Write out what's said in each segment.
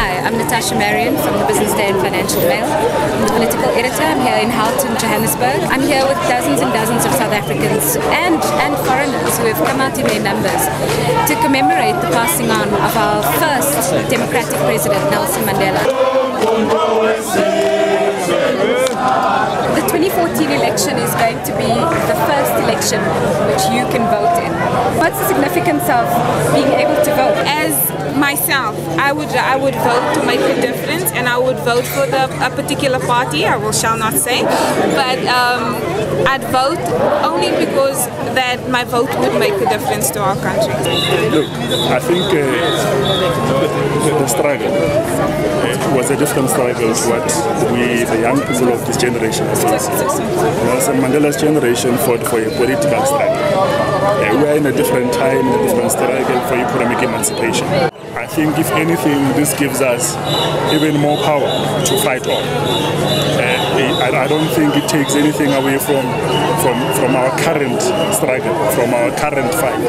Hi, I'm Natasha Marrian from the Business Day and Financial Mail. I'm the political editor. I'm here in Houghton, Johannesburg. I'm here with dozens and dozens of South Africans and, and foreigners who have come out in their numbers to commemorate the passing on of our first democratic president, Nelson Mandela. The 2014 election is going to be the first election which you can vote in. What's the significance of being able to vote? As myself, I would I would vote to make a difference, and I would vote for the, a particular party. I will shall not say, but um, I'd vote only because that my vote would make a difference to our country. Look, I think uh, the, the, struggle uh, was a different struggle to what we, the young people of this generation, are facing. Nelson Mandela's generation fought for a political struggle. Uh, we are in a different time, a different struggle for economic emancipation. I think, if anything, this gives us even more power to fight on. Uh, I, don't think it takes anything away from, from, from our current struggle, from our current fight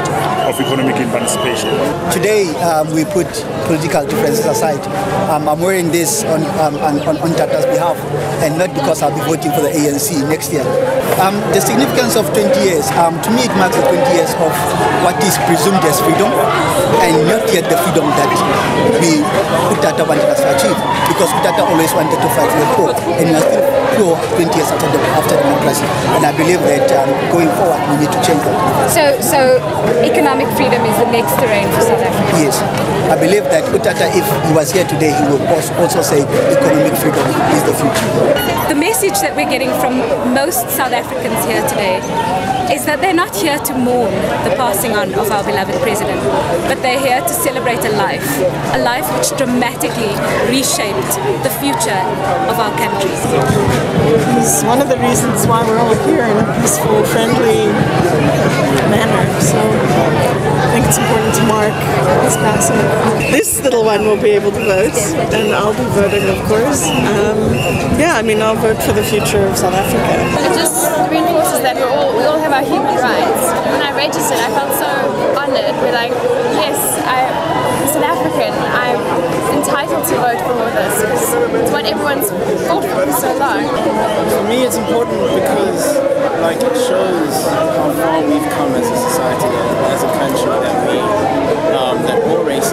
of economic emancipation. Today, um, we put political differences aside. Um, I'm wearing this on, um, on, on, on Tata's behalf, and not because I'll be voting for the ANC next year. Um, the significance of 20 years, um, to me, it marks the 20 years of what is presumed as freedom, and not yet the freedom that we Utata wanted us to achieve. Because Utata always wanted to fight for the poor, and we are still poor 20 years after, the, after democracy. And I believe that um, going forward, we need to change that. So, so economic freedom is the next terrain for South Africa? Yes. I believe that Utata, if he was here today, he would also say economic freedom is the future. The message that we're getting from most South Africans here today is that they're not here to mourn the passing on of our beloved president, but they're here to celebrate a life, a life which dramatically reshaped the future of our country. He's one of the reasons why we're all here in a peaceful, friendly manner. So I think it's important to mark his passing. This little one will be able to vote, and I'll be voting, of course. Um, yeah, I mean, I'll vote for the future of South Africa. It just reinforces that we all we all have our human rights. When I registered, I felt so honoured. We're like, yes, I, am South African. I'm entitled to vote for all this because it's everyone's for for so long. For me, it's important because, like, it shows how far we've come as a society, as a country, that we um, that all races